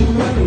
you know.